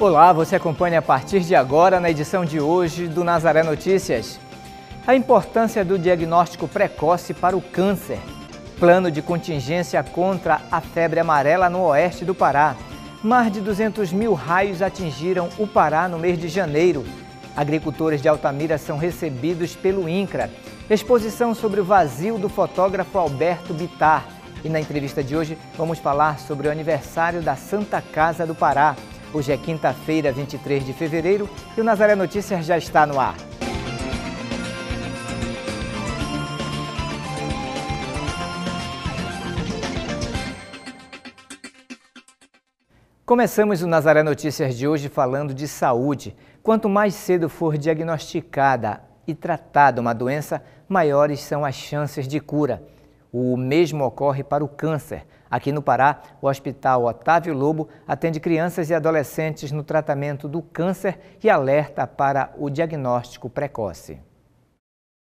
Olá, você acompanha a partir de agora na edição de hoje do Nazaré Notícias. A importância do diagnóstico precoce para o câncer. Plano de contingência contra a febre amarela no oeste do Pará. Mais de 200 mil raios atingiram o Pará no mês de janeiro. Agricultores de Altamira são recebidos pelo INCRA. Exposição sobre o vazio do fotógrafo Alberto Bitar. E na entrevista de hoje vamos falar sobre o aniversário da Santa Casa do Pará. Hoje é quinta-feira, 23 de fevereiro e o Nazaré Notícias já está no ar. Começamos o Nazaré Notícias de hoje falando de saúde. Quanto mais cedo for diagnosticada e tratada uma doença, maiores são as chances de cura. O mesmo ocorre para o câncer. Aqui no Pará, o Hospital Otávio Lobo atende crianças e adolescentes no tratamento do câncer e alerta para o diagnóstico precoce.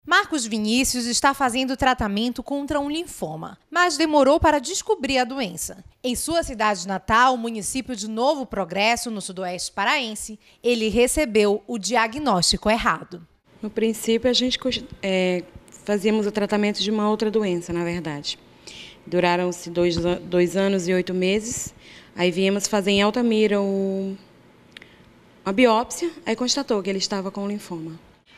Marcos Vinícius está fazendo tratamento contra um linfoma, mas demorou para descobrir a doença. Em sua cidade natal, município de Novo Progresso, no sudoeste paraense, ele recebeu o diagnóstico errado. No princípio, a gente é, fazíamos o tratamento de uma outra doença, na verdade. Duraram-se dois, dois anos e oito meses. Aí viemos fazer em Altamira o, uma biópsia, aí constatou que ele estava com linfoma.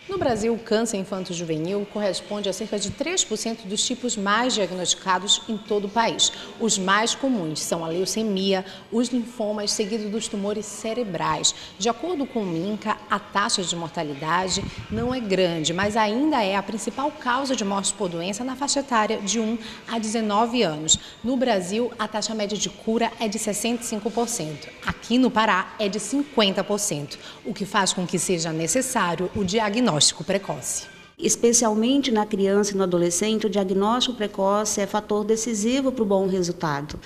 No Brasil, o câncer infanto-juvenil corresponde a cerca de 3% dos tipos mais diagnosticados em todo o país. Os mais comuns são a leucemia, os linfomas, seguido dos tumores cerebrais. De acordo com o MINCA, a taxa de mortalidade não é grande, mas ainda é a principal causa de morte por doença na faixa etária de 1 a 19 anos. No Brasil, a taxa média de cura é de 65%. Aqui no Pará, é de 50%, o que faz com que seja necessário o diagnóstico diagnóstico precoce. Especialmente na criança e no adolescente, o diagnóstico precoce é fator decisivo para o bom resultado.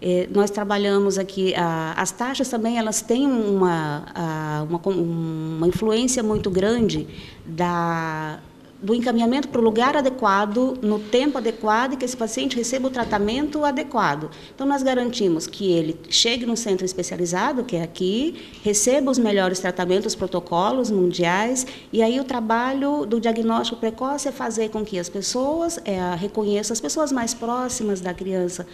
É, nós trabalhamos aqui, a, as taxas também elas têm uma, a, uma, uma influência muito grande da do encaminhamento para o lugar adequado, no tempo adequado e que esse paciente receba o tratamento adequado. Então, nós garantimos que ele chegue no centro especializado, que é aqui, receba os melhores tratamentos, os protocolos mundiais, e aí o trabalho do diagnóstico precoce é fazer com que as pessoas é, reconheçam, as pessoas mais próximas da criança,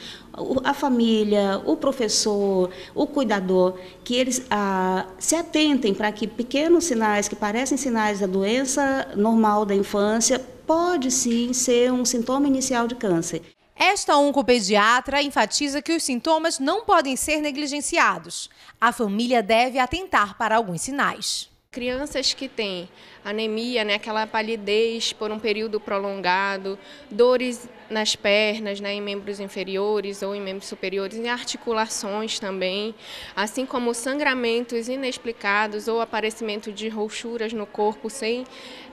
a família, o professor, o cuidador, que eles ah, se atentem para que pequenos sinais que parecem sinais da doença normal da infância, infância pode sim ser um sintoma inicial de câncer. Esta oncopediatra enfatiza que os sintomas não podem ser negligenciados. A família deve atentar para alguns sinais. Crianças que têm anemia, né, aquela palidez por um período prolongado, dores nas pernas, né, em membros inferiores ou em membros superiores, em articulações também, assim como sangramentos inexplicados ou aparecimento de roxuras no corpo sem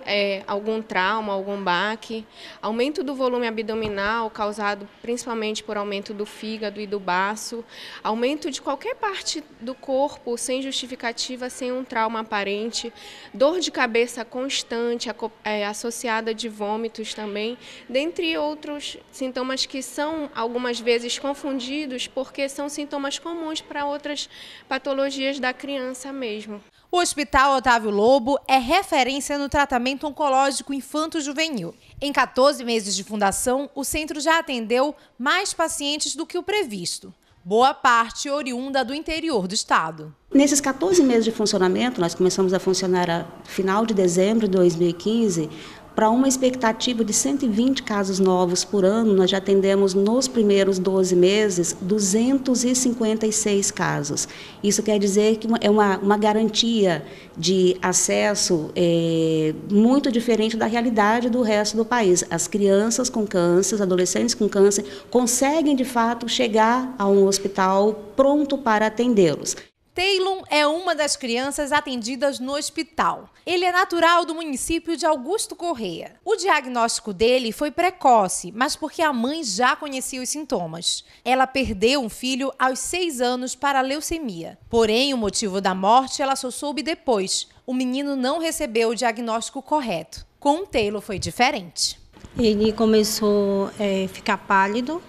é, algum trauma, algum baque, aumento do volume abdominal causado principalmente por aumento do fígado e do baço, aumento de qualquer parte do corpo sem justificativa, sem um trauma aparente, dor de cabeça constante, é, associada de vômitos também, dentre outros sintomas que são algumas vezes confundidos porque são sintomas comuns para outras patologias da criança mesmo. O Hospital Otávio Lobo é referência no tratamento oncológico infanto-juvenil. Em 14 meses de fundação, o centro já atendeu mais pacientes do que o previsto. Boa parte oriunda do interior do estado. Nesses 14 meses de funcionamento, nós começamos a funcionar a final de dezembro de 2015, para uma expectativa de 120 casos novos por ano, nós já atendemos nos primeiros 12 meses 256 casos. Isso quer dizer que é uma, uma garantia de acesso é, muito diferente da realidade do resto do país. As crianças com câncer, os adolescentes com câncer, conseguem de fato chegar a um hospital pronto para atendê-los. Taylon é uma das crianças atendidas no hospital. Ele é natural do município de Augusto Correia. O diagnóstico dele foi precoce, mas porque a mãe já conhecia os sintomas. Ela perdeu um filho aos seis anos para leucemia. Porém, o motivo da morte ela só soube depois. O menino não recebeu o diagnóstico correto. Com o Taylor foi diferente. Ele começou a é, ficar pálido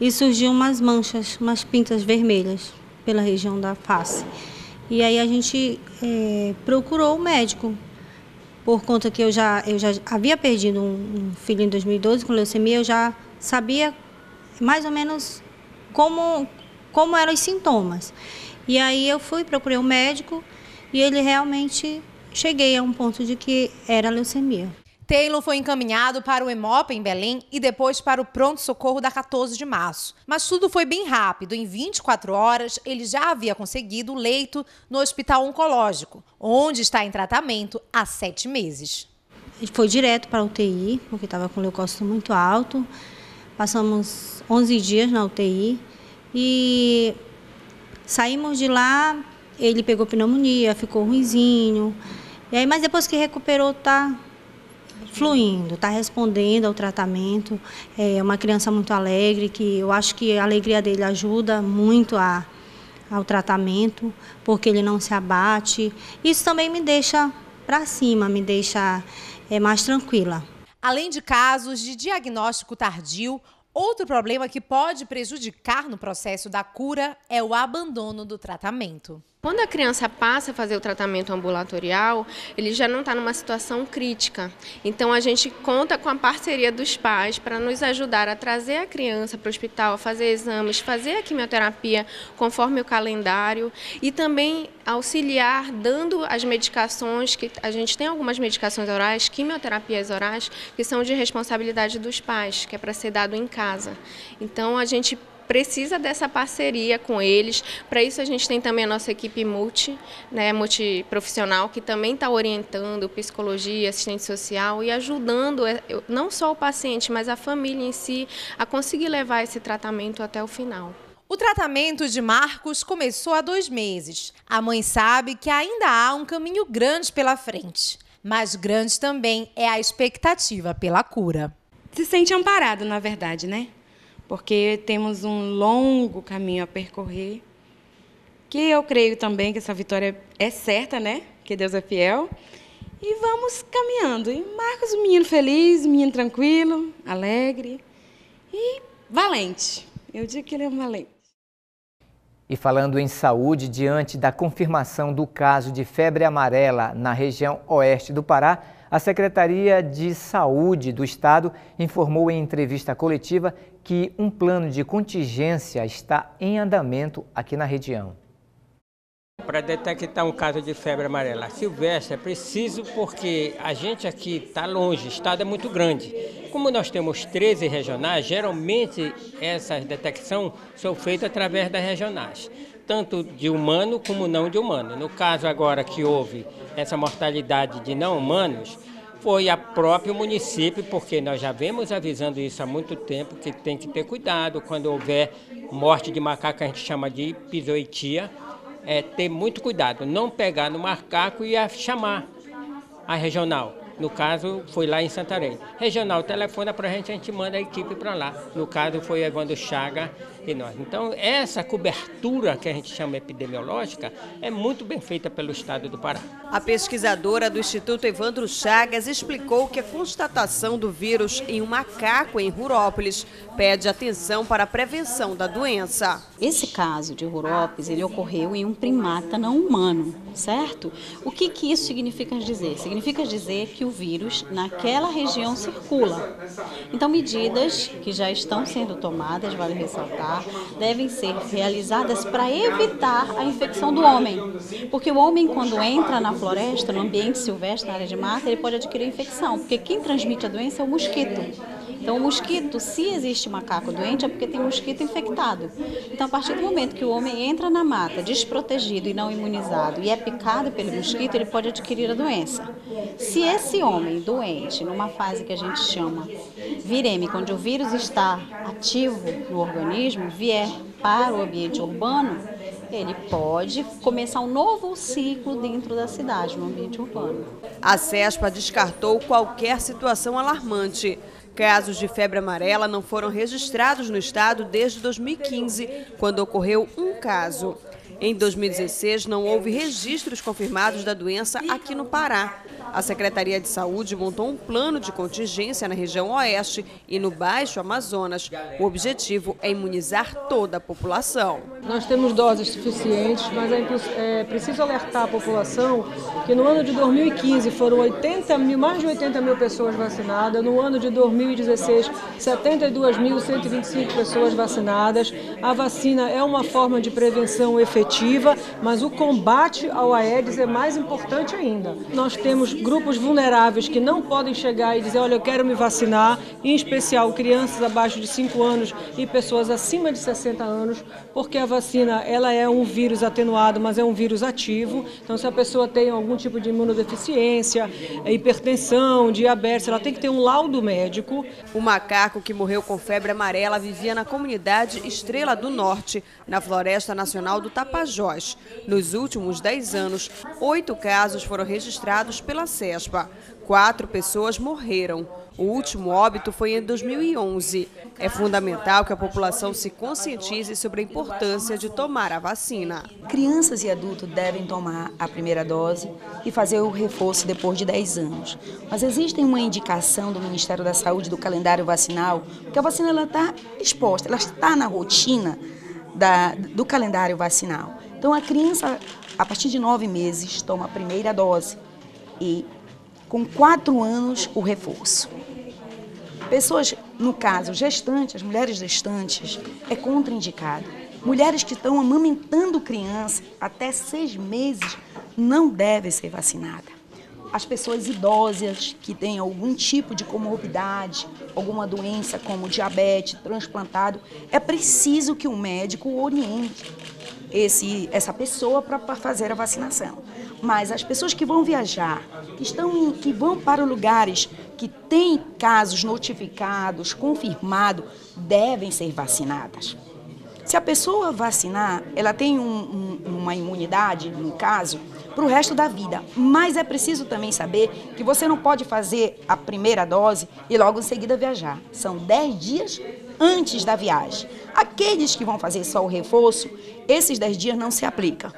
e surgiu umas manchas, umas pintas vermelhas pela região da face. E aí a gente é, procurou o médico, por conta que eu já, eu já havia perdido um, um filho em 2012 com leucemia, eu já sabia mais ou menos como, como eram os sintomas. E aí eu fui, procurei um médico e ele realmente cheguei a um ponto de que era leucemia. Taylor foi encaminhado para o Hemop em Belém e depois para o pronto-socorro da 14 de março. Mas tudo foi bem rápido. Em 24 horas, ele já havia conseguido leito no Hospital Oncológico, onde está em tratamento há sete meses. Foi direto para a UTI, porque estava com leucócito muito alto. Passamos 11 dias na UTI e saímos de lá, ele pegou pneumonia, ficou ruizinho. E aí, mas depois que recuperou, tá fluindo, está respondendo ao tratamento. É uma criança muito alegre, que eu acho que a alegria dele ajuda muito a, ao tratamento, porque ele não se abate. Isso também me deixa para cima, me deixa é, mais tranquila. Além de casos de diagnóstico tardio, outro problema que pode prejudicar no processo da cura é o abandono do tratamento. Quando a criança passa a fazer o tratamento ambulatorial, ele já não está numa situação crítica. Então a gente conta com a parceria dos pais para nos ajudar a trazer a criança para o hospital, a fazer exames, fazer a quimioterapia conforme o calendário e também auxiliar dando as medicações que a gente tem algumas medicações orais, quimioterapias orais, que são de responsabilidade dos pais, que é para ser dado em casa. Então a gente precisa dessa parceria com eles. Para isso a gente tem também a nossa equipe multi, né, multiprofissional, que também está orientando psicologia, assistente social e ajudando é, não só o paciente, mas a família em si a conseguir levar esse tratamento até o final. O tratamento de Marcos começou há dois meses. A mãe sabe que ainda há um caminho grande pela frente, mas grande também é a expectativa pela cura. Se sente amparado, na verdade, né? Porque temos um longo caminho a percorrer, que eu creio também que essa vitória é certa, né? Que Deus é fiel. E vamos caminhando. E Marcos, um menino feliz, um menino tranquilo, alegre e valente. Eu digo que ele é um valente. E falando em saúde, diante da confirmação do caso de febre amarela na região oeste do Pará, a Secretaria de Saúde do Estado informou em entrevista coletiva que um plano de contingência está em andamento aqui na região. Para detectar um caso de febre amarela silvestre é preciso porque a gente aqui está longe, o estado é muito grande. Como nós temos 13 regionais, geralmente essas detecções são feitas através das regionais, tanto de humano como não de humano. No caso agora que houve essa mortalidade de não humanos foi a próprio município, porque nós já vemos avisando isso há muito tempo, que tem que ter cuidado quando houver morte de macaco, a gente chama de pisoitia, é ter muito cuidado, não pegar no macaco e chamar a regional. No caso, foi lá em Santarém. Regional telefona para a gente, a gente manda a equipe para lá. No caso, foi Evandro Chaga nós. Então, essa cobertura que a gente chama epidemiológica é muito bem feita pelo Estado do Pará. A pesquisadora do Instituto Evandro Chagas explicou que a constatação do vírus em um macaco em Rurópolis pede atenção para a prevenção da doença. Esse caso de Rurópolis, ele ocorreu em um primata não humano, certo? O que, que isso significa dizer? Significa dizer que o vírus naquela região circula. Então, medidas que já estão sendo tomadas, vale ressaltar, devem ser realizadas para evitar a infecção do homem. Porque o homem, quando entra na floresta, no ambiente silvestre, na área de mata, ele pode adquirir infecção, porque quem transmite a doença é o mosquito. Então, o mosquito, se existe macaco doente, é porque tem mosquito infectado. Então, a partir do momento que o homem entra na mata desprotegido e não imunizado e é picado pelo mosquito, ele pode adquirir a doença. Se esse homem doente, numa fase que a gente chama virêmica, onde o vírus está ativo no organismo, vier para o ambiente urbano, ele pode começar um novo ciclo dentro da cidade, no ambiente urbano. A CESPA descartou qualquer situação alarmante. Casos de febre amarela não foram registrados no estado desde 2015, quando ocorreu um caso. Em 2016, não houve registros confirmados da doença aqui no Pará. A Secretaria de Saúde montou um plano de contingência na região oeste e no Baixo Amazonas. O objetivo é imunizar toda a população. nós temos doses suficientes, mas é, é preciso alertar a população que no ano de 2015 foram 80 mil, mais de 80 mil pessoas vacinadas, no ano de 2016, 72.125 pessoas vacinadas. A vacina é uma forma de prevenção efetiva, mas o combate ao Aedes é mais importante ainda. Nós temos grupos vulneráveis que não podem chegar e dizer, olha, eu quero me vacinar, em especial crianças abaixo de 5 anos e pessoas acima de 60 anos, porque a vacina ela é um vírus atenuado, mas é um vírus ativo. Então, se a pessoa tem algum tipo de imunodeficiência, hipertensão, diabetes, ela tem que ter um laudo médico. O macaco que morreu com febre amarela vivia na comunidade Estrela do Norte, na Floresta Nacional do Tapajós. Nos últimos 10 anos, oito casos foram registrados pela CESPA. Quatro pessoas morreram. O último óbito foi em 2011. É fundamental que a população se conscientize sobre a importância de tomar a vacina. Crianças e adultos devem tomar a primeira dose e fazer o reforço depois de 10 anos. Mas existe uma indicação do Ministério da Saúde do calendário vacinal, porque a vacina está exposta, ela está na rotina da, do calendário vacinal. Então a criança, a partir de nove meses, toma a primeira dose e com quatro anos o reforço. Pessoas, no caso, gestantes, as mulheres gestantes, é contraindicado. Mulheres que estão amamentando criança até seis meses não devem ser vacinadas. As pessoas idosas que têm algum tipo de comorbidade, alguma doença como diabetes, transplantado, é preciso que o médico oriente esse, essa pessoa para fazer a vacinação. Mas as pessoas que vão viajar, que, estão em, que vão para lugares que têm casos notificados, confirmados, devem ser vacinadas. Se a pessoa vacinar, ela tem um, um, uma imunidade, no caso, para o resto da vida. Mas é preciso também saber que você não pode fazer a primeira dose e logo em seguida viajar. São 10 dias antes da viagem. Aqueles que vão fazer só o reforço, esses 10 dias não se aplicam.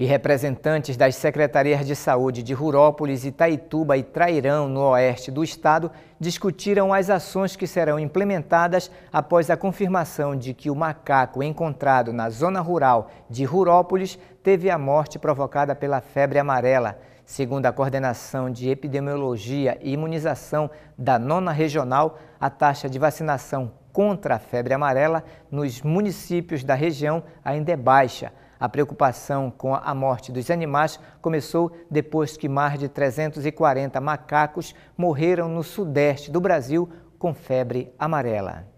E representantes das secretarias de saúde de Rurópolis, Itaituba e Trairão, no oeste do estado, discutiram as ações que serão implementadas após a confirmação de que o macaco encontrado na zona rural de Rurópolis teve a morte provocada pela febre amarela. Segundo a Coordenação de Epidemiologia e Imunização da Nona Regional, a taxa de vacinação contra a febre amarela nos municípios da região ainda é baixa. A preocupação com a morte dos animais começou depois que mais de 340 macacos morreram no sudeste do Brasil com febre amarela.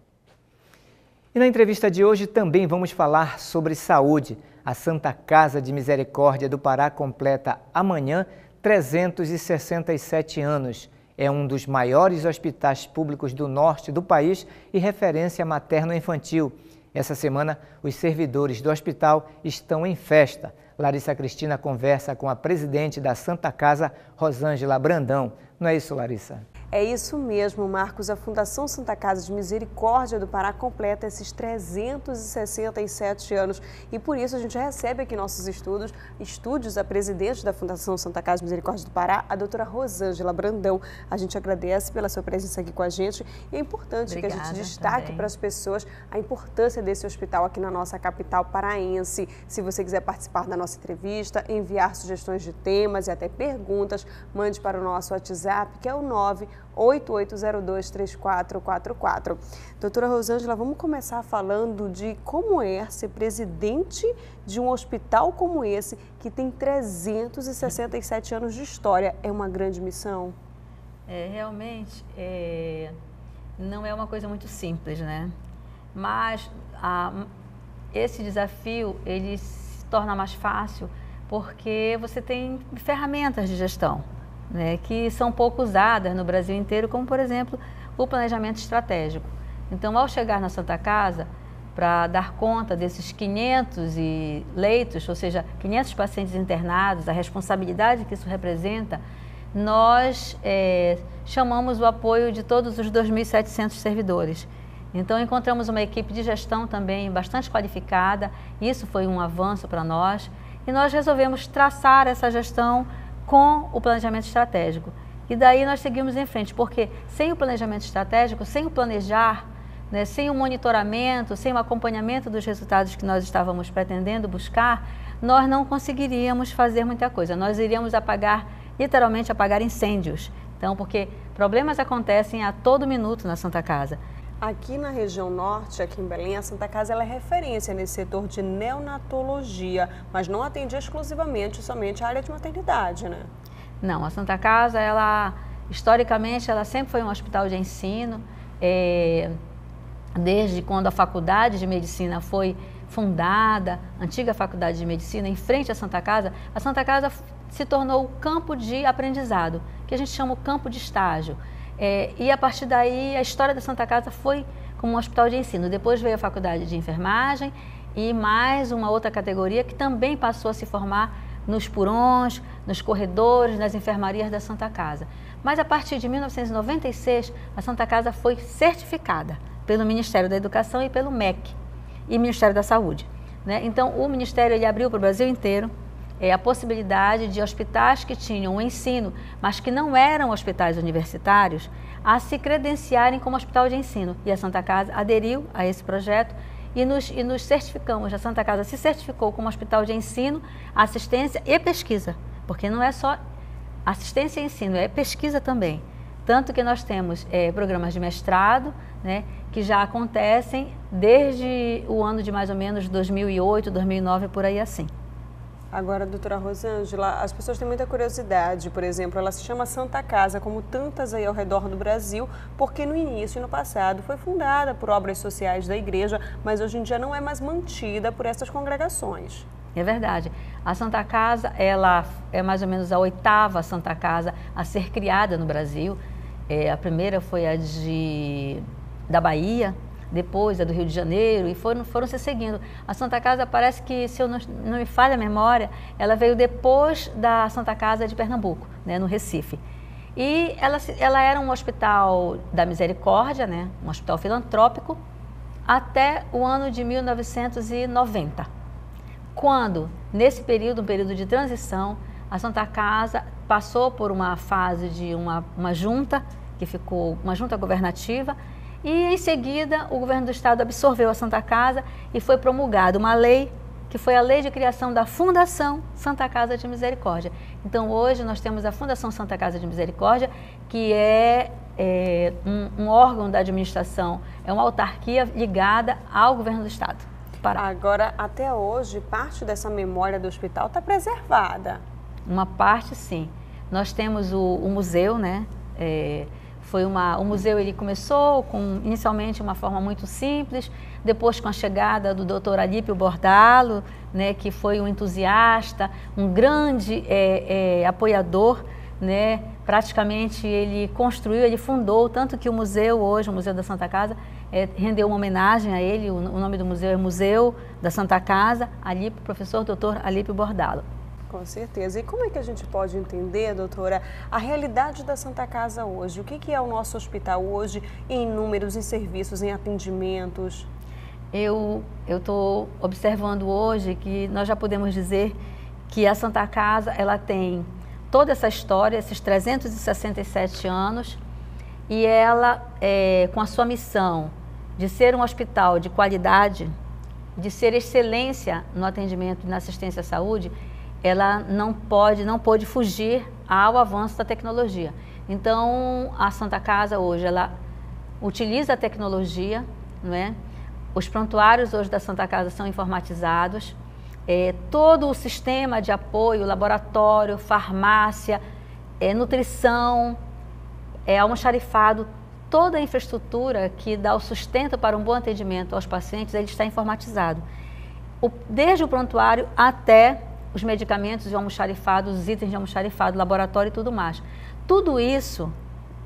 E na entrevista de hoje também vamos falar sobre saúde. A Santa Casa de Misericórdia do Pará completa amanhã 367 anos. É um dos maiores hospitais públicos do norte do país e referência materno-infantil. Essa semana, os servidores do hospital estão em festa. Larissa Cristina conversa com a presidente da Santa Casa, Rosângela Brandão. Não é isso, Larissa? É isso mesmo, Marcos. A Fundação Santa Casa de Misericórdia do Pará completa esses 367 anos e por isso a gente recebe aqui nossos estudos, estúdios a presidente da Fundação Santa Casa de Misericórdia do Pará, a doutora Rosângela Brandão. A gente agradece pela sua presença aqui com a gente e é importante Obrigada, que a gente destaque para as pessoas a importância desse hospital aqui na nossa capital paraense. Se você quiser participar da nossa entrevista, enviar sugestões de temas e até perguntas, mande para o nosso WhatsApp, que é o 9 88023444. Doutora Rosângela, vamos começar falando de como é ser presidente de um hospital como esse, que tem 367 anos de história. É uma grande missão? É, realmente, é, não é uma coisa muito simples, né? Mas a, esse desafio, ele se torna mais fácil porque você tem ferramentas de gestão né, que são pouco usadas no Brasil inteiro, como, por exemplo, o planejamento estratégico. Então, ao chegar na Santa Casa, para dar conta desses 500 e leitos, ou seja, 500 pacientes internados, a responsabilidade que isso representa, nós é, chamamos o apoio de todos os 2.700 servidores. Então, encontramos uma equipe de gestão também bastante qualificada, isso foi um avanço para nós, e nós resolvemos traçar essa gestão com o planejamento estratégico. E daí nós seguimos em frente, porque sem o planejamento estratégico, sem o planejar, né, sem o monitoramento, sem o acompanhamento dos resultados que nós estávamos pretendendo buscar, nós não conseguiríamos fazer muita coisa. Nós iríamos apagar, literalmente apagar incêndios. Então, porque problemas acontecem a todo minuto na Santa Casa. Aqui na região norte, aqui em Belém, a Santa Casa é referência nesse setor de neonatologia, mas não atende exclusivamente somente a área de maternidade, né? Não, a Santa Casa, ela historicamente, ela sempre foi um hospital de ensino. É, desde quando a faculdade de medicina foi fundada, antiga faculdade de medicina, em frente à Santa Casa, a Santa Casa se tornou o campo de aprendizado, que a gente chama o campo de estágio. É, e a partir daí, a história da Santa Casa foi como um hospital de ensino. Depois veio a faculdade de enfermagem e mais uma outra categoria que também passou a se formar nos purões, nos corredores, nas enfermarias da Santa Casa. Mas a partir de 1996, a Santa Casa foi certificada pelo Ministério da Educação e pelo MEC e Ministério da Saúde. Né? Então, o Ministério ele abriu para o Brasil inteiro é, a possibilidade de hospitais que tinham ensino, mas que não eram hospitais universitários, a se credenciarem como hospital de ensino. E a Santa Casa aderiu a esse projeto e nos, e nos certificamos. A Santa Casa se certificou como hospital de ensino, assistência e pesquisa, porque não é só assistência e ensino, é pesquisa também. Tanto que nós temos é, programas de mestrado, né, que já acontecem desde o ano de mais ou menos 2008, 2009, por aí assim. Agora, doutora Rosângela, as pessoas têm muita curiosidade, por exemplo, ela se chama Santa Casa, como tantas aí ao redor do Brasil, porque no início no passado foi fundada por obras sociais da igreja, mas hoje em dia não é mais mantida por essas congregações. É verdade. A Santa Casa, ela é mais ou menos a oitava Santa Casa a ser criada no Brasil. É, a primeira foi a de, da Bahia, depois a do Rio de Janeiro, e foram, foram se seguindo. A Santa Casa parece que, se eu não, não me falha a memória, ela veio depois da Santa Casa de Pernambuco, né, no Recife. E ela, ela era um hospital da misericórdia, né, um hospital filantrópico, até o ano de 1990. Quando, nesse período, um período de transição, a Santa Casa passou por uma fase de uma, uma junta, que ficou uma junta governativa, e em seguida, o governo do estado absorveu a Santa Casa e foi promulgada uma lei que foi a lei de criação da Fundação Santa Casa de Misericórdia. Então, hoje nós temos a Fundação Santa Casa de Misericórdia, que é, é um, um, órgão da administração, é uma autarquia ligada ao governo do estado. Pará. Agora, até hoje, parte dessa memória do hospital está preservada. Uma parte, sim. Nós temos o, o museu, né? É, foi uma, o museu ele começou com inicialmente uma forma muito simples, depois com a chegada do Dr. Alípio Bordalo, né, que foi um entusiasta, um grande é, é, apoiador, né, praticamente ele construiu, ele fundou, tanto que o museu hoje, o Museu da Santa Casa, é, rendeu uma homenagem a ele, o, o, nome do museu é Museu da Santa Casa, Alípio, professor Dr. Alípio Bordalo. Com certeza. E como é que a gente pode entender, doutora, a realidade da Santa Casa hoje? O que, é o nosso hospital hoje em números, em serviços, em atendimentos? Eu estou observando hoje que nós já podemos dizer que a Santa Casa ela tem toda essa história, esses 367 anos, e ela, é, com a sua missão de ser um hospital de qualidade, de ser excelência no atendimento e na assistência à saúde, ela não pode, não pode fugir ao avanço da tecnologia. Então, a Santa Casa hoje, ela utiliza a tecnologia, não é? Os prontuários hoje da Santa Casa são informatizados, é, todo o sistema de apoio, laboratório, farmácia, é, nutrição, é, almoxarifado, toda a infraestrutura que dá o sustento para um bom atendimento aos pacientes, ele está informatizado. O, desde o prontuário até os medicamentos de almoxarifado, os itens de almoxarifado, laboratório e tudo mais. Tudo isso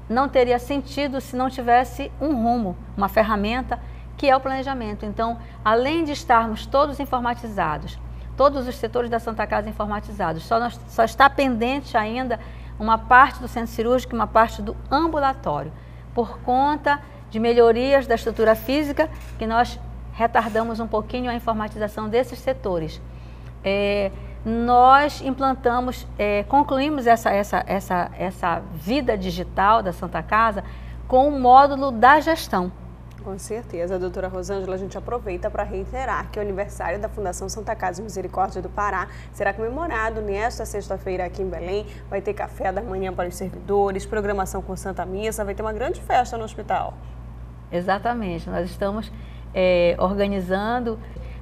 não teria sentido se não tivesse um rumo, uma ferramenta que é o planejamento. Então, além de estarmos todos informatizados, todos os setores da Santa Casa informatizados, só, nós, só está pendente ainda uma parte do centro cirúrgico e uma parte do ambulatório, por conta de melhorias da estrutura física que nós retardamos um pouquinho a informatização desses setores. É, nós implantamos, é, concluímos essa, essa, essa, essa vida digital da Santa Casa com o módulo da gestão. Com certeza, doutora Rosângela, a gente aproveita para reiterar que o aniversário da Fundação Santa Casa de Misericórdia do Pará será comemorado nesta sexta-feira aqui em Belém. Vai ter café da manhã para os servidores, programação com Santa Missa, vai ter uma grande festa no hospital. Exatamente, nós estamos é, organizando,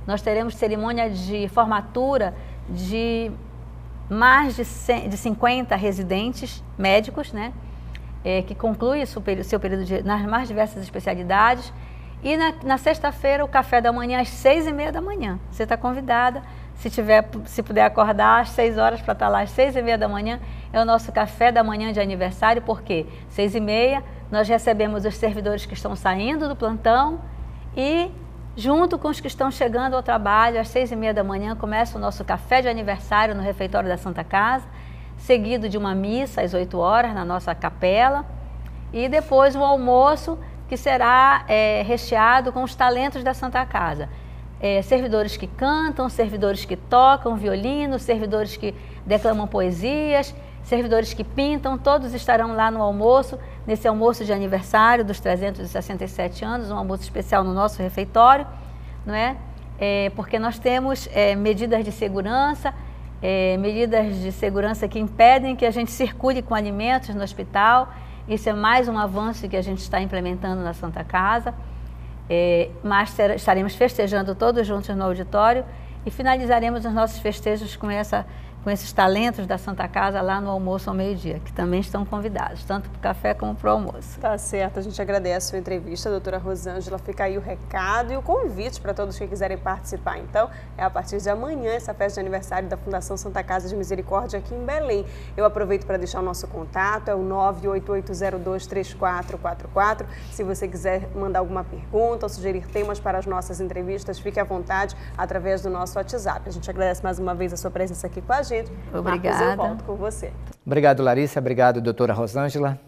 nós teremos cerimônia de formatura de mais de, 100, de 50 residentes médicos, né? É, que conclui o seu período de, nas mais diversas especialidades. E na, na sexta-feira, o café da manhã, às seis e meia da manhã. Você está convidada. Se, tiver, se puder acordar às seis horas para estar lá às seis e meia da manhã, é o nosso café da manhã de aniversário, porque seis e meia nós recebemos os servidores que estão saindo do plantão e junto com os que estão chegando ao trabalho, às seis e meia da manhã, começa o nosso café de aniversário no refeitório da Santa Casa, seguido de uma missa às oito horas na nossa capela, e depois um almoço que será é, recheado com os talentos da Santa Casa. É, servidores que cantam, servidores que tocam violino, servidores que declamam poesias, servidores que pintam, todos estarão lá no almoço, nesse almoço de aniversário dos 367 anos, um almoço especial no nosso refeitório, não é? é porque nós temos é, medidas de segurança, é, medidas de segurança que impedem que a gente circule com alimentos no hospital. Isso é mais um avanço que a gente está implementando na Santa Casa. É, mas estaremos festejando todos juntos no auditório e finalizaremos os nossos festejos com essa com esses talentos da Santa Casa lá no almoço ao meio-dia, que também estão convidados, tanto para o café como para o almoço. Tá certo, a gente agradece a sua entrevista, doutora Rosângela. Fica aí o recado e o convite para todos que quiserem participar. Então, é a partir de amanhã essa festa de aniversário da Fundação Santa Casa de Misericórdia aqui em Belém. Eu aproveito para deixar o nosso contato, é o 988023444. Se você quiser mandar alguma pergunta ou sugerir temas para as nossas entrevistas, fique à vontade através do nosso WhatsApp. A gente agradece mais uma vez a sua presença aqui com a gente gente. Obrigada. Marcos, eu volto com você. Obrigado, Larissa. Obrigado, doutora Rosângela.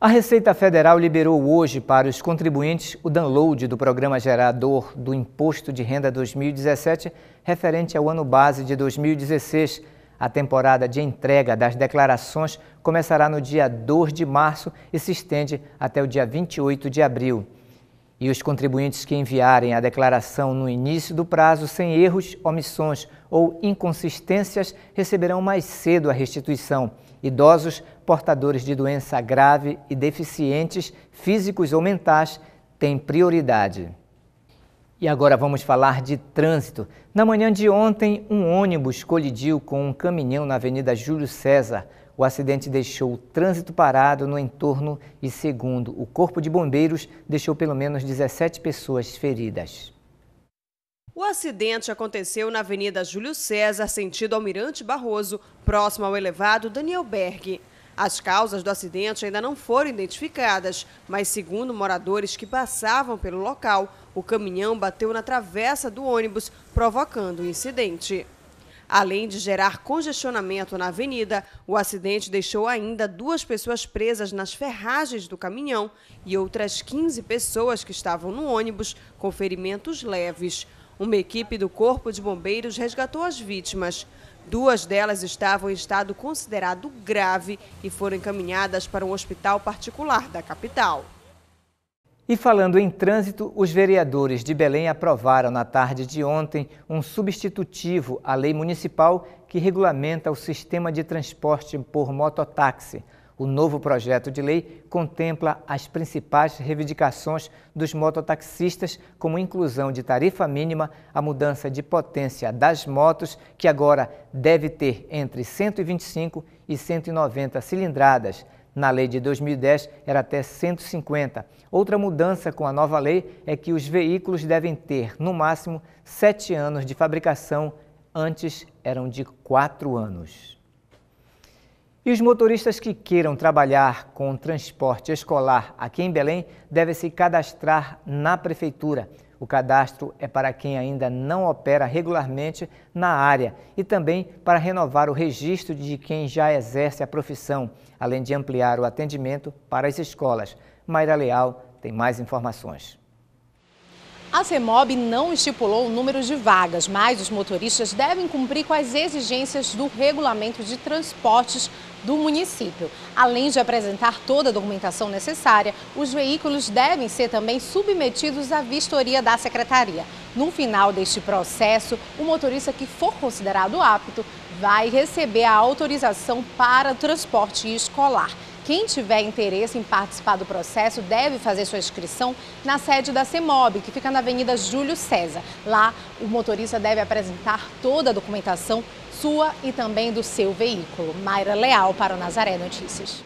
A Receita Federal liberou hoje para os contribuintes o download do Programa Gerador do Imposto de Renda 2017, referente ao ano base de 2016. A temporada de entrega das declarações começará no dia 2 de março e se estende até o dia 28 de abril. E os contribuintes que enviarem a declaração no início do prazo sem erros, omissões ou inconsistências receberão mais cedo a restituição. Idosos, portadores de doença grave e deficientes físicos ou mentais têm prioridade. E agora vamos falar de trânsito. Na manhã de ontem, um ônibus colidiu com um caminhão na Avenida Júlio César. O acidente deixou o trânsito parado no entorno e, segundo o Corpo de Bombeiros, deixou pelo menos 17 pessoas feridas. O acidente aconteceu na Avenida Júlio César, sentido Almirante Barroso, próximo ao elevado Daniel Berg. As causas do acidente ainda não foram identificadas, mas, segundo moradores que passavam pelo local, o caminhão bateu na travessa do ônibus, provocando o incidente. Além de gerar congestionamento na avenida, o acidente deixou ainda duas pessoas presas nas ferragens do caminhão e outras 15 pessoas que estavam no ônibus com ferimentos leves. Uma equipe do Corpo de Bombeiros resgatou as vítimas. Duas delas estavam em estado considerado grave e foram encaminhadas para um hospital particular da capital. E falando em trânsito, os vereadores de Belém aprovaram na tarde de ontem um substitutivo à lei municipal que regulamenta o sistema de transporte por mototáxi. O novo projeto de lei contempla as principais reivindicações dos mototaxistas, como inclusão de tarifa mínima, a mudança de potência das motos, que agora deve ter entre 125 e 190 cilindradas. Na lei de 2010 era até 150. Outra mudança com a nova lei é que os veículos devem ter, no máximo, sete anos de fabricação, antes eram de quatro anos. E os motoristas que queiram trabalhar com transporte escolar aqui em Belém devem se cadastrar na Prefeitura. O cadastro é para quem ainda não opera regularmente na área e também para renovar o registro de quem já exerce a profissão, além de ampliar o atendimento para as escolas. Mayra Leal tem mais informações. A CEMOB não estipulou o número de vagas, mas os motoristas devem cumprir com as exigências do regulamento de transportes do município. Além de apresentar toda a documentação necessária, os veículos devem ser também submetidos à vistoria da secretaria. No final deste processo, o motorista que for considerado apto vai receber a autorização para transporte escolar. Quem tiver interesse em participar do processo deve fazer sua inscrição na sede da CEMOB, que fica na Avenida Júlio César. Lá, o motorista deve apresentar toda a documentação sua e também do seu veículo. Mayra Leal para o Nazaré Notícias.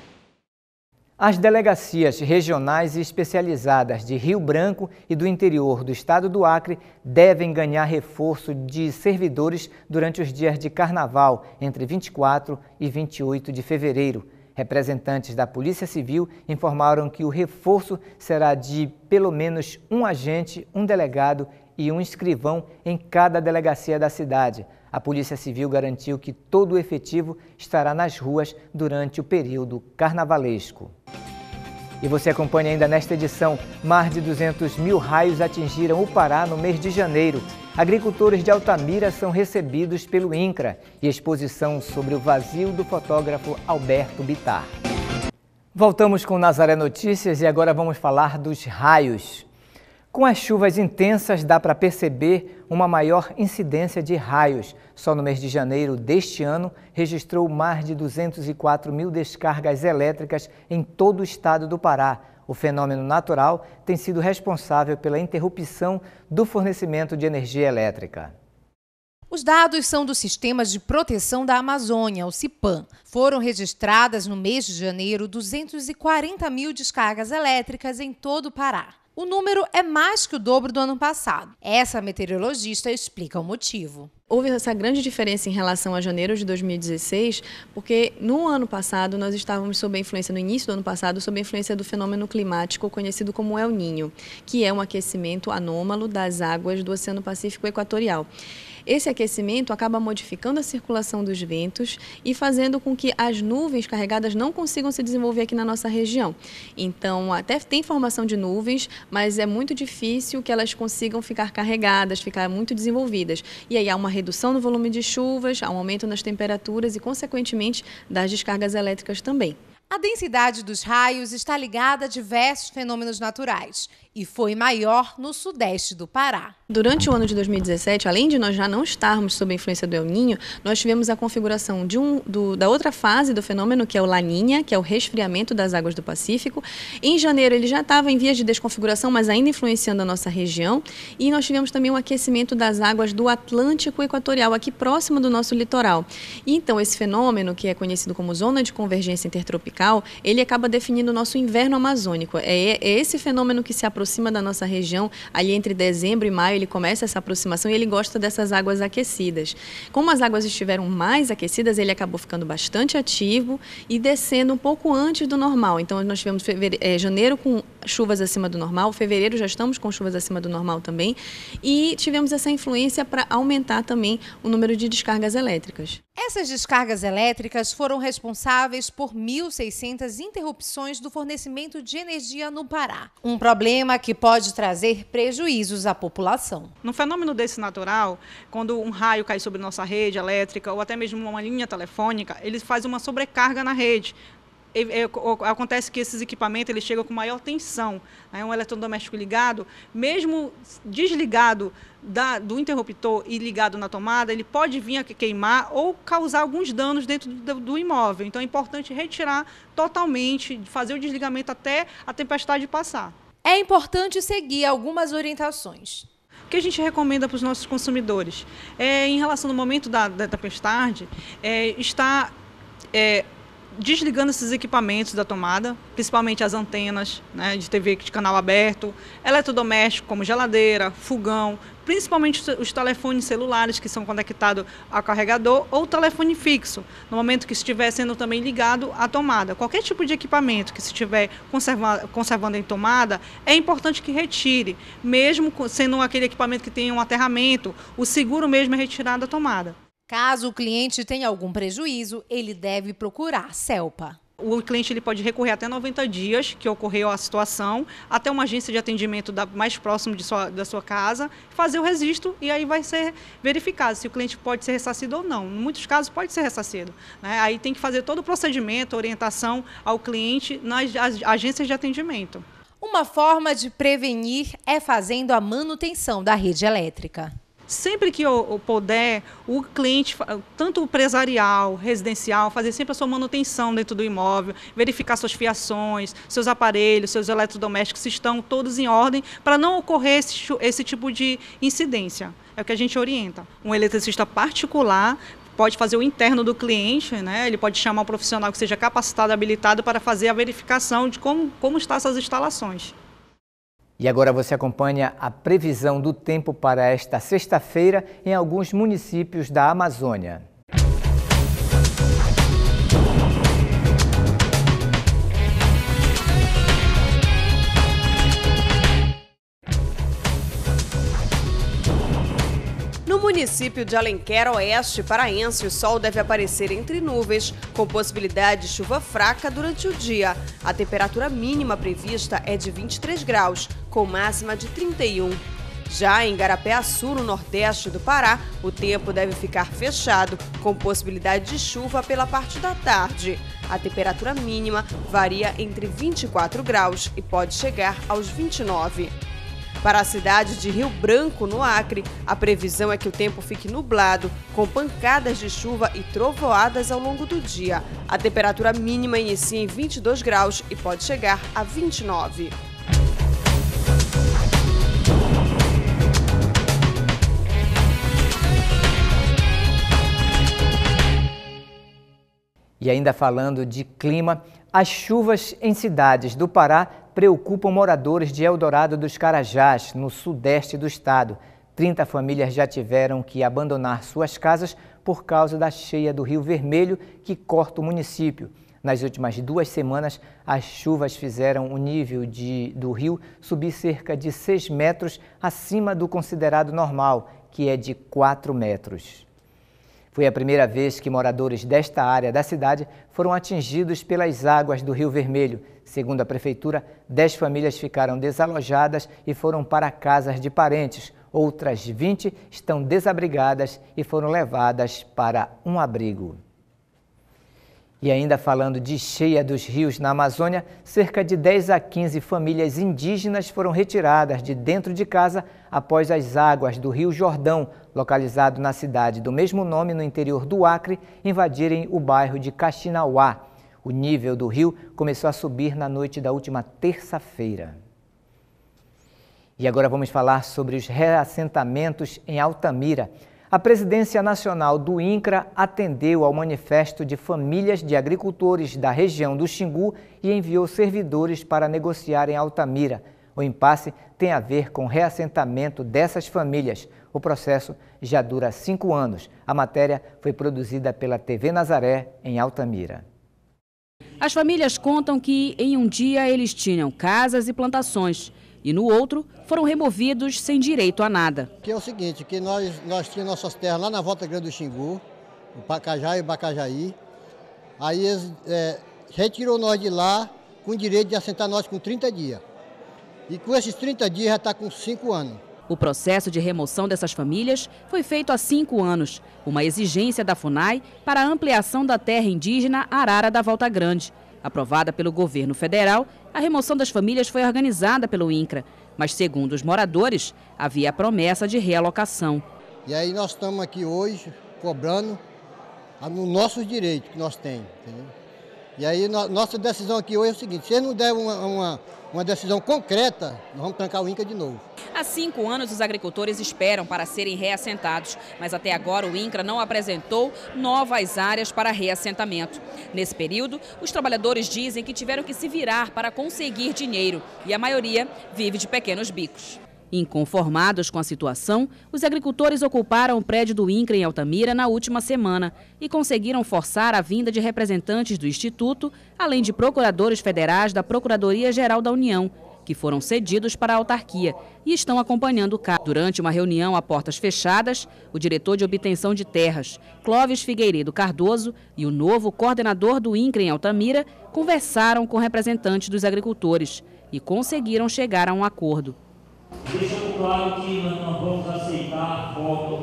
As delegacias regionais e especializadas de Rio Branco e do interior do estado do Acre devem ganhar reforço de servidores durante os dias de carnaval, entre 24 e 28 de fevereiro. Representantes da Polícia Civil informaram que o reforço será de pelo menos um agente, um delegado e um escrivão em cada delegacia da cidade. A Polícia Civil garantiu que todo o efetivo estará nas ruas durante o período carnavalesco. E você acompanha ainda nesta edição, mais de 200 mil raios atingiram o Pará no mês de janeiro. Agricultores de Altamira são recebidos pelo INCRA e exposição sobre o vazio do fotógrafo Alberto Bitar. Voltamos com Nazaré Notícias e agora vamos falar dos raios. Com as chuvas intensas, dá para perceber uma maior incidência de raios. Só no mês de janeiro deste ano, registrou mais de 204 mil descargas elétricas em todo o estado do Pará. O fenômeno natural tem sido responsável pela interrupção do fornecimento de energia elétrica. Os dados são do Sistema de Proteção da Amazônia, o CIPAM. Foram registradas no mês de janeiro 240 mil descargas elétricas em todo o Pará. O número é mais que o dobro do ano passado. Essa meteorologista explica o motivo. Houve essa grande diferença em relação a janeiro de 2016, porque no ano passado nós estávamos sob a influência, no início do ano passado, sob a influência do fenômeno climático conhecido como El Ninho, que é um aquecimento anômalo das águas do Oceano Pacífico Equatorial. Esse aquecimento acaba modificando a circulação dos ventos e fazendo com que as nuvens carregadas não consigam se desenvolver aqui na nossa região. Então, até tem formação de nuvens, mas é muito difícil que elas consigam ficar carregadas, ficar muito desenvolvidas. E aí há uma redução no volume de chuvas, há um aumento nas temperaturas e, consequentemente, das descargas elétricas também. A densidade dos raios está ligada a diversos fenômenos naturais e foi maior no sudeste do Pará. Durante o ano de 2017, além de nós já não estarmos sob a influência do El Ninho, nós tivemos a configuração de um, do, da outra fase do fenômeno, que é o Laninha, que é o resfriamento das águas do Pacífico. Em janeiro ele já estava em vias de desconfiguração, mas ainda influenciando a nossa região. E nós tivemos também um aquecimento das águas do Atlântico Equatorial, aqui próximo do nosso litoral. E então esse fenômeno, que é conhecido como zona de convergência intertropical, ele acaba definindo o nosso inverno amazônico. É, é esse fenômeno que se aproxima aproxima da nossa região, ali entre dezembro e maio ele começa essa aproximação e ele gosta dessas águas aquecidas. Como as águas estiveram mais aquecidas, ele acabou ficando bastante ativo e descendo um pouco antes do normal. Então nós tivemos é, janeiro com chuvas acima do normal, fevereiro já estamos com chuvas acima do normal também e tivemos essa influência para aumentar também o número de descargas elétricas. Essas descargas elétricas foram responsáveis por 1.600 interrupções do fornecimento de energia no Pará. Um problema que pode trazer prejuízos à população. No fenômeno desse natural, quando um raio cai sobre nossa rede elétrica ou até mesmo uma linha telefônica, ele faz uma sobrecarga na rede acontece que esses equipamentos eles chegam com maior tensão. Né? Um eletrodoméstico ligado, mesmo desligado da, do interruptor e ligado na tomada, ele pode vir a queimar ou causar alguns danos dentro do, do imóvel. Então é importante retirar totalmente, fazer o desligamento até a tempestade passar. É importante seguir algumas orientações. O que a gente recomenda para os nossos consumidores? É, em relação ao momento da, da tempestade, é, está é, desligando esses equipamentos da tomada, principalmente as antenas né, de TV de canal aberto, eletrodoméstico como geladeira, fogão, principalmente os telefones celulares que são conectados ao carregador ou telefone fixo, no momento que estiver sendo também ligado à tomada. Qualquer tipo de equipamento que se estiver conservando em tomada, é importante que retire, mesmo sendo aquele equipamento que tem um aterramento, o seguro mesmo é retirar da tomada. Caso o cliente tenha algum prejuízo, ele deve procurar a CELPA. O cliente ele pode recorrer até 90 dias que ocorreu a situação, até uma agência de atendimento da, mais próximo de sua, da sua casa, fazer o registro e aí vai ser verificado se o cliente pode ser ressarcido ou não. Em muitos casos pode ser ressarcido. Né? Aí tem que fazer todo o procedimento, orientação ao cliente nas agências de atendimento. Uma forma de prevenir é fazendo a manutenção da rede elétrica. Sempre que eu, puder, o cliente, tanto empresarial, residencial, fazer sempre a sua manutenção dentro do imóvel, verificar suas fiações, seus aparelhos, seus eletrodomésticos se estão todos em ordem, para não ocorrer esse, esse tipo de incidência. É o que a gente orienta. Um eletricista particular pode fazer o interno do cliente, né? ele pode chamar um profissional que seja capacitado, habilitado para fazer a verificação de como, como estão essas instalações. E agora você acompanha a previsão do tempo para esta sexta-feira em alguns municípios da Amazônia. Município de Alenquer Oeste Paraense, o sol deve aparecer entre nuvens, com possibilidade de chuva fraca durante o dia. A temperatura mínima prevista é de 23 graus, com máxima de 31. Já em Garapé-Açu, no nordeste do Pará, o tempo deve ficar fechado, com possibilidade de chuva pela parte da tarde. A temperatura mínima varia entre 24 graus e pode chegar aos 29. Para a cidade de Rio Branco, no Acre, a previsão é que o tempo fique nublado, com pancadas de chuva e trovoadas ao longo do dia. A temperatura mínima inicia em 22 graus e pode chegar a 29. E ainda falando de clima, as chuvas em cidades do Pará preocupam moradores de Eldorado dos Carajás, no sudeste do estado. 30 famílias já tiveram que abandonar suas casas por causa da cheia do Rio Vermelho que corta o município. Nas últimas duas semanas, as chuvas fizeram o nível de, do rio subir cerca de 6 metros acima do considerado normal, que é de 4 metros. Foi a primeira vez que moradores desta área da cidade foram atingidos pelas águas do Rio Vermelho. Segundo a prefeitura, 10 famílias ficaram desalojadas e foram para casas de parentes. Outras 20 estão desabrigadas e foram levadas para um abrigo. E ainda falando de cheia dos rios na Amazônia, cerca de 10 a 15 famílias indígenas foram retiradas de dentro de casa após as águas do Rio Jordão, localizado na cidade do mesmo nome no interior do Acre, invadirem o bairro de Caxinauá. O nível do rio começou a subir na noite da última terça-feira. E agora vamos falar sobre os reassentamentos em Altamira. A presidência nacional do INCRA atendeu ao manifesto de famílias de agricultores da região do Xingu e enviou servidores para negociar em Altamira. O impasse tem a ver com o reassentamento dessas famílias. O processo já dura cinco anos. A matéria foi produzida pela TV Nazaré, em Altamira. As famílias contam que em um dia eles tinham casas e plantações e no outro foram removidos sem direito a nada. Que é o seguinte, que nós, nós tínhamos nossas terras lá na Volta Grande do Xingu, o Pacajá e o Bacajaí. Aí eles é, retirou nós de lá com o direito de assentar nós com 30 dias. E com esses 30 dias já está com 5 anos. O processo de remoção dessas famílias foi feito há cinco anos, uma exigência da FUNAI para a ampliação da terra indígena Arara da Volta Grande. Aprovada pelo governo federal, a remoção das famílias foi organizada pelo INCRA, mas, segundo os moradores, havia promessa de realocação. E aí nós estamos aqui hoje cobrando no nossos direitos que nós temos. Entendeu? E aí nossa decisão aqui hoje é o seguinte, se eles não der uma, uma, uma decisão concreta, nós vamos trancar o INCA de novo. Há cinco anos, os agricultores esperam para serem reassentados, mas até agora o INCRA não apresentou novas áreas para reassentamento. Nesse período, os trabalhadores dizem que tiveram que se virar para conseguir dinheiro e a maioria vive de pequenos bicos. Inconformados com a situação, os agricultores ocuparam o prédio do INCRA em Altamira na última semana e conseguiram forçar a vinda de representantes do Instituto, além de procuradores federais da Procuradoria-Geral da União, que foram cedidos para a autarquia e estão acompanhando o caso. Durante uma reunião a portas fechadas, o diretor de obtenção de terras, Clóvis Figueiredo Cardoso, e o novo coordenador do INCRE em Altamira conversaram com representantes dos agricultores e conseguiram chegar a um acordo. Deixando claro que nós não vamos aceitar foto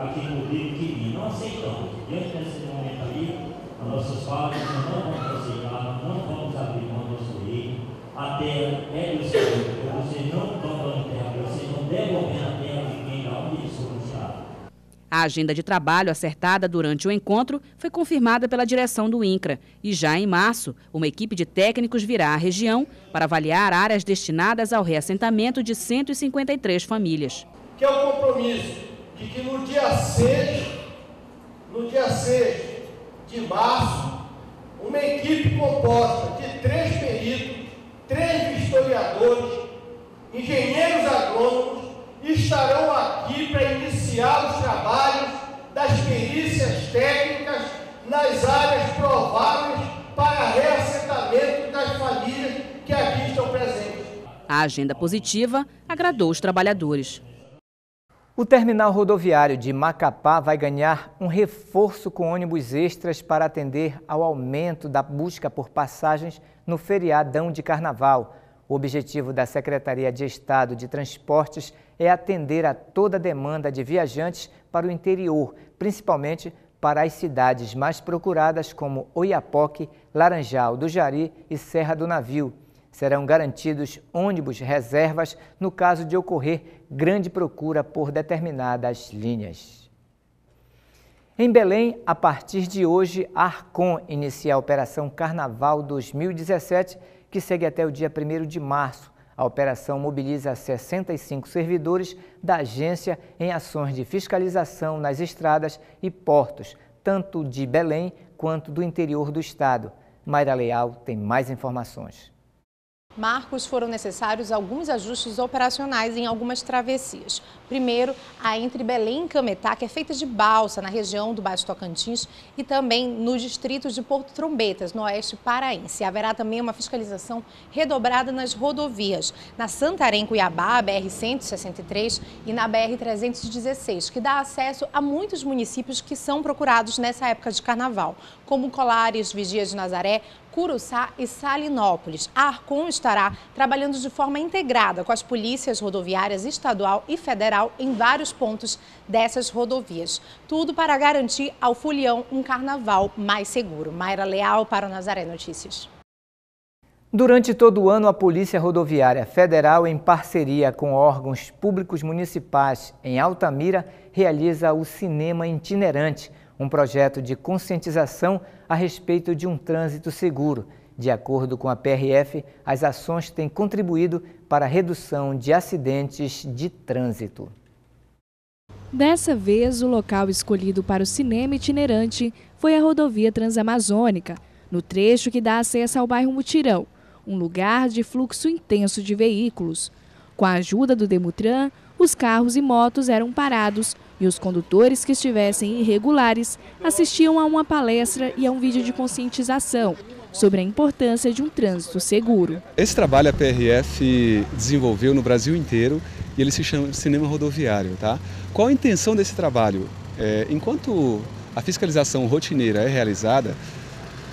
aqui no Rio que não aceitamos. Diante desse momento ali, as nossas falas, nós não vamos aceitar, não vamos abrir mão do nosso reino. A é do Senhor, vocês não estão dando terra, vocês estão devolvendo a terra de quem, da onde eles foram tirados. A agenda de trabalho acertada durante o encontro foi confirmada pela direção do INCRA e já em março, uma equipe de técnicos virá à região para avaliar áreas destinadas ao reassentamento de 153 famílias. Que é o compromisso de que no dia 6, no dia 6 de março, uma equipe composta de três peritos, três historiadores, engenheiros agrônomos, estarão aqui para iniciar os trabalhos das perícias técnicas nas áreas prováveis para reassentamento das famílias que aqui estão presentes. A agenda positiva agradou os trabalhadores. O terminal rodoviário de Macapá vai ganhar um reforço com ônibus extras para atender ao aumento da busca por passagens no feriadão de carnaval. O objetivo da Secretaria de Estado de Transportes é atender a toda a demanda de viajantes para o interior, principalmente para as cidades mais procuradas como Oiapoque, Laranjal do Jari e Serra do Navio. Serão garantidos ônibus reservas no caso de ocorrer grande procura por determinadas linhas. Em Belém, a partir de hoje, a Arcon inicia a Operação Carnaval 2017 que segue até o dia 1 de março. A operação mobiliza 65 servidores da agência em ações de fiscalização nas estradas e portos, tanto de Belém quanto do interior do estado. Mayra Leal tem mais informações. Marcos, foram necessários alguns ajustes operacionais em algumas travessias. Primeiro, a entre Belém e Cametá, que é feita de balsa na região do Baixo Tocantins e também no distrito de Porto Trombetas, no oeste paraense. Haverá também uma fiscalização redobrada nas rodovias, na Santarém Cuiabá, BR-163 e na BR-316, que dá acesso a muitos municípios que são procurados nessa época de carnaval, como Colares, Vigia de Nazaré, Curuçá e Salinópolis. A Arcon estará trabalhando de forma integrada com as polícias rodoviárias estadual e federal em vários pontos dessas rodovias. Tudo para garantir ao Fulião um carnaval mais seguro. Mayra Leal para o Nazaré Notícias. Durante todo o ano, a Polícia Rodoviária Federal, em parceria com órgãos públicos municipais em Altamira, realiza o Cinema Itinerante, um projeto de conscientização a respeito de um trânsito seguro. De acordo com a PRF, as ações têm contribuído para a redução de acidentes de trânsito. Dessa vez, o local escolhido para o cinema itinerante foi a rodovia Transamazônica, no trecho que dá acesso ao bairro Mutirão, um lugar de fluxo intenso de veículos. Com a ajuda do Demutran, os carros e motos eram parados e os condutores que estivessem irregulares assistiam a uma palestra e a um vídeo de conscientização sobre a importância de um trânsito seguro. Esse trabalho a PRF desenvolveu no Brasil inteiro e ele se chama Cinema Rodoviário. Tá? Qual a intenção desse trabalho? É, enquanto a fiscalização rotineira é realizada,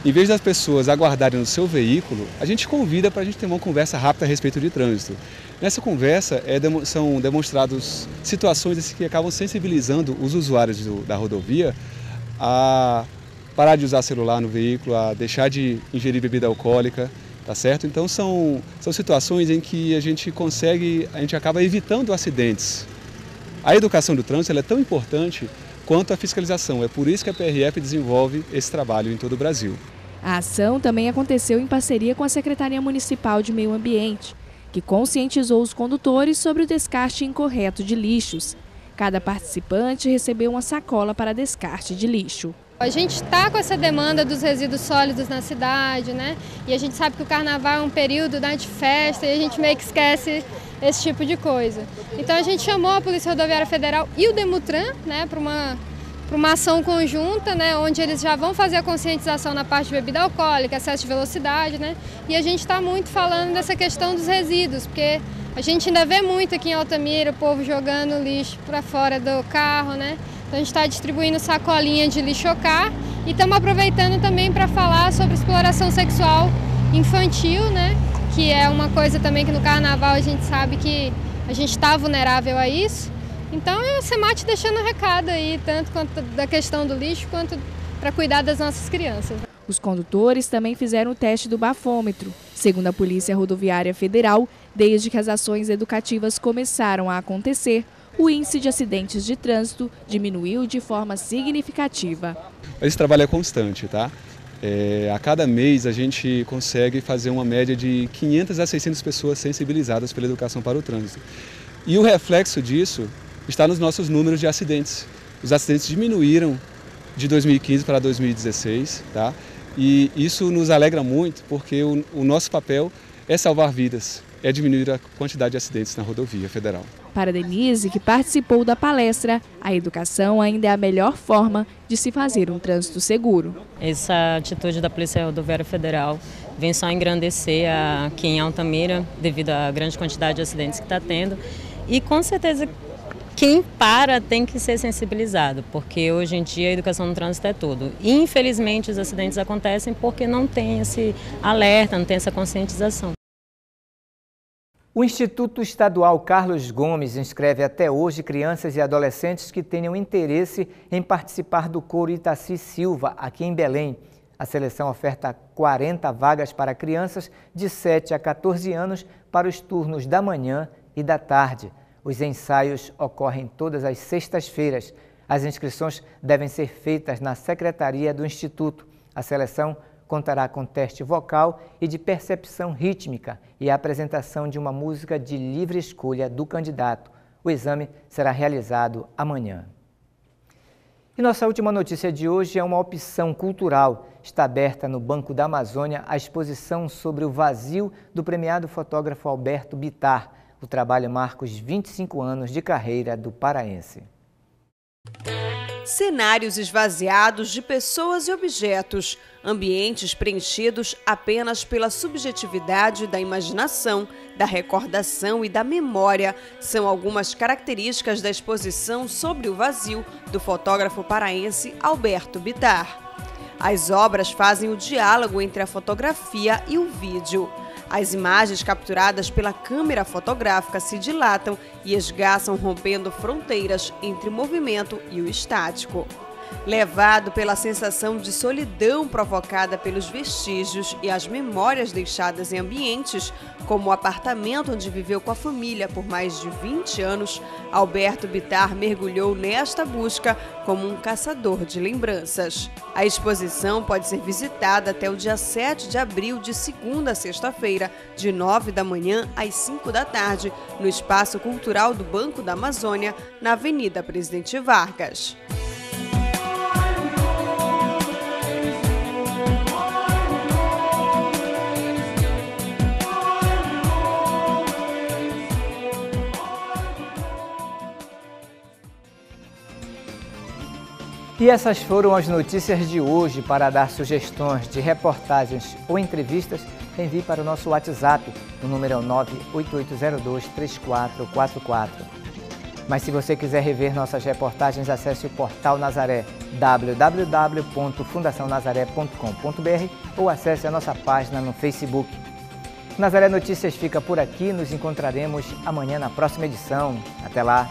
em vez das pessoas aguardarem no seu veículo, a gente convida para a gente ter uma conversa rápida a respeito de trânsito. Nessa conversa é, são demonstradas situações que acabam sensibilizando os usuários do, da rodovia a parar de usar celular no veículo, a deixar de ingerir bebida alcoólica, tá certo? Então são, são situações em que a gente consegue, a gente acaba evitando acidentes. A educação do trânsito é tão importante quanto a fiscalização. É por isso que a PRF desenvolve esse trabalho em todo o Brasil. A ação também aconteceu em parceria com a Secretaria Municipal de Meio Ambiente, que conscientizou os condutores sobre o descarte incorreto de lixos. Cada participante recebeu uma sacola para descarte de lixo. A gente está com essa demanda dos resíduos sólidos na cidade, né? E a gente sabe que o carnaval é um período né, de festa e a gente meio que esquece esse tipo de coisa. Então a gente chamou a Polícia Rodoviária Federal e o Demutran, né, para uma para uma ação conjunta, né, onde eles já vão fazer a conscientização na parte de bebida alcoólica, excesso de velocidade, né, e a gente está muito falando dessa questão dos resíduos, porque a gente ainda vê muito aqui em Altamira o povo jogando lixo para fora do carro, né, então a gente está distribuindo sacolinha de lixocar e estamos aproveitando também para falar sobre exploração sexual infantil, né, que é uma coisa também que no carnaval a gente sabe que a gente está vulnerável a isso. Então é o SEMAT deixando recado aí, tanto quanto da questão do lixo, quanto para cuidar das nossas crianças. Os condutores também fizeram o teste do bafômetro. Segundo a Polícia Rodoviária Federal, desde que as ações educativas começaram a acontecer, o índice de acidentes de trânsito diminuiu de forma significativa. Esse trabalho é constante, tá? É, a cada mês a gente consegue fazer uma média de 500 a 600 pessoas sensibilizadas pela educação para o trânsito. E o reflexo disso está nos nossos números de acidentes. Os acidentes diminuíram de 2015 para 2016, tá? E isso nos alegra muito porque o, o nosso papel é salvar vidas, é diminuir a quantidade de acidentes na rodovia federal. Para Denise, que participou da palestra, a educação ainda é a melhor forma de se fazer um trânsito seguro. Essa atitude da Polícia Rodoviária Federal vem só engrandecer aqui em Altamira, devido à grande quantidade de acidentes que está tendo. E com certeza quem para tem que ser sensibilizado, porque hoje em dia a educação no trânsito é tudo. Infelizmente os acidentes acontecem porque não tem esse alerta, não tem essa conscientização. O Instituto Estadual Carlos Gomes inscreve até hoje crianças e adolescentes que tenham interesse em participar do coro Itaci Silva, aqui em Belém. A seleção oferta 40 vagas para crianças de 7 a 14 anos para os turnos da manhã e da tarde. Os ensaios ocorrem todas as sextas-feiras. As inscrições devem ser feitas na secretaria do Instituto. A seleção contará com teste vocal e de percepção rítmica e a apresentação de uma música de livre escolha do candidato. O exame será realizado amanhã. E nossa última notícia de hoje é uma opção cultural. Está aberta no Banco da Amazônia a exposição sobre o vazio do premiado fotógrafo Alberto Bitar. O trabalho marca os 25 anos de carreira do paraense. Cenários esvaziados de pessoas e objetos, ambientes preenchidos apenas pela subjetividade da imaginação, da recordação e da memória são algumas características da exposição sobre o vazio do fotógrafo paraense Alberto Bitar. As obras fazem o diálogo entre a fotografia e o vídeo. As imagens capturadas pela câmera fotográfica se dilatam e esgaçam, rompendo fronteiras entre o movimento e o estático. Levado pela sensação de solidão provocada pelos vestígios e as memórias deixadas em ambientes, como o apartamento onde viveu com a família por mais de 20 anos, Alberto Bitar mergulhou nesta busca como um caçador de lembranças. A exposição pode ser visitada até o dia 7 de abril, de segunda a sexta-feira, de 9 da manhã às 5 da tarde, no Espaço Cultural do Banco da Amazônia, na Avenida Presidente Vargas. E essas foram as notícias de hoje. Para dar sugestões de reportagens ou entrevistas, envie para o nosso WhatsApp. O número é o 988023444. Mas se você quiser rever nossas reportagens, acesse o portal Nazaré www.fundacionazaré.com.br ou acesse a nossa página no Facebook. Nazaré Notícias fica por aqui. Nos encontraremos amanhã na próxima edição. Até lá!